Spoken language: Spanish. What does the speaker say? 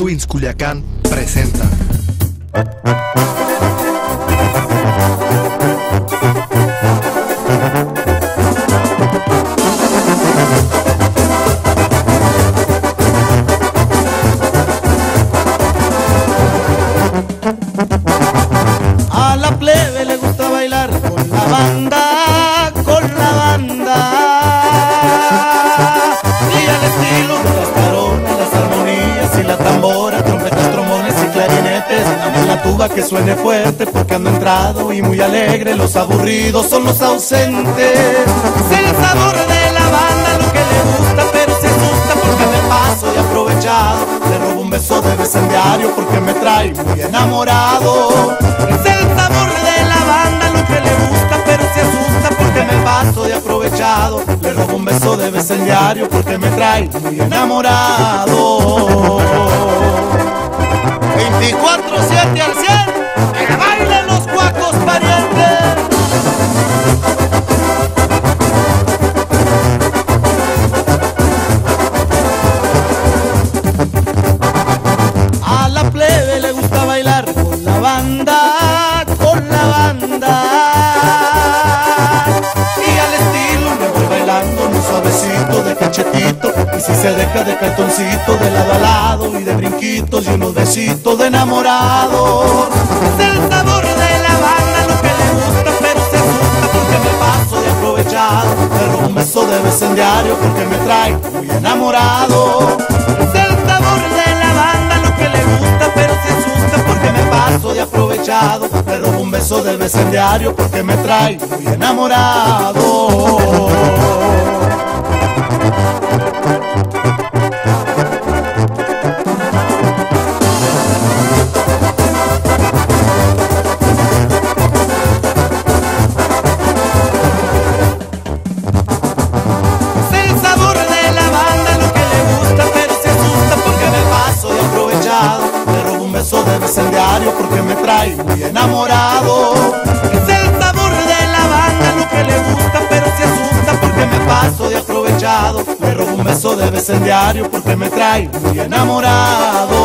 Twins Culiacán presenta. A la plebe le gusta bailar con la banda, tuba que suene fuerte porque ando entrado y muy alegre. Los aburridos son los ausentes. Es el sabor de la banda lo que le gusta, pero se asusta porque me paso de aprovechado. Le robo un beso de becendiario porque me trae muy enamorado. Es el sabor de la banda lo que le gusta, pero se asusta porque me paso de aprovechado. Le robo un beso de becendiario porque me trae muy enamorado. 24-7 con la banda. Y al estilo me voy bailando muy suavecito de cachetito. Y si se deja de cartoncito de lado a lado y de brinquitos y unos besitos de enamorado. Es el sabor de la banda lo que le gusta, pero se asusta porque me paso de aprovechado. Le robo un beso de becendiario porque me trae muy enamorado. Le robo un beso de becendiario porque me trae muy enamorado. Le robo un beso de becendiario porque me trae muy enamorado. Es el sabor de la banda lo que le gusta, pero se asusta porque me paso de aprovechado. Le robo un beso de becendiario porque me trae. Muy enamorado.